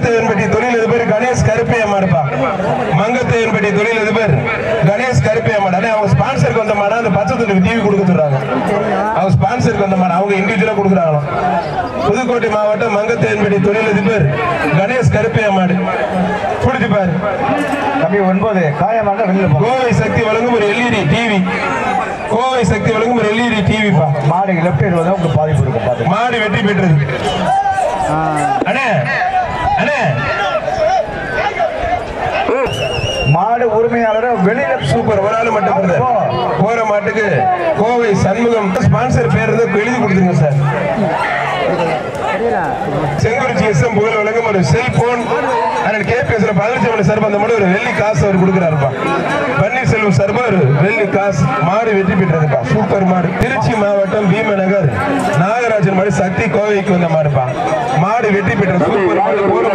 மங்கத்தேவன்பட்டி தொழிலதிபர் கணேஷ் கருப்பையம்மா இருப்பா மங்கத்தேவன்பட்டி தொழிலதிபர் கணேஷ் கருப்பையம்மா அவங்க ஸ்பான்சருக்கு வந்த மாடா அந்த பச்சை துண்டுக்கு டிவி கொடுக்க சொல்றாங்க. அவங்க ஸ்பான்சருக்கு வந்த மாடா அவங்க இண்டிவிஜுவலா கொடுக்குறாங்களாம். புதுக்கோட்டை மாவட்டம் மங்கத்தேவன்பட்டி தொழிலதிபர் கணேஷ் கருப்பையம்மாடு பிடிச்சு பாரு. தம்பி ஒன்பது. காயமாக வெளியில கோவை சக்தி வழங்கும் ஒரு எல்இடி டிவி கோவை சக்தி வழங்கும் ஒரு எல்இடி டிவி பா. மாடு லெஃப்ட் சைடு வந்தா உங்களுக்கு பாதிப்பு இருக்கும் மாடு வெற்றி பெற்றது. மாடு உரிமையாளர் வெளியில சூப்பர் ஒரு ஆள் மட்டும் போற மாட்டுக்கு கோவை சண்முகம் ஸ்பான்சர் பேர் எழுதி கொடுத்துருங்க சார். செங்குறிச்சி எஸ் எம் புகழ் வழங்கும் ஒரு செல்போன் அண்ணன் கே பேசுற மணி சார் அந்த மாதிரி ஒரு வெள்ளி காசு அவர் கொடுக்குறாருப்பா. பன்னீர்செல்வம் சார்பா ஒரு வெள்ளி காசு மாடு வெற்றி பெற்றதுப்பா. சூப்பர் மாடு. திருச்சி மாவட்டம் பீமநகர். நாகராஜன் மாடு சக்தி கோவைக்கு வந்த மாடுப்பா. மாடு வெற்றி பெற்ற சூப்பர் மாடு போற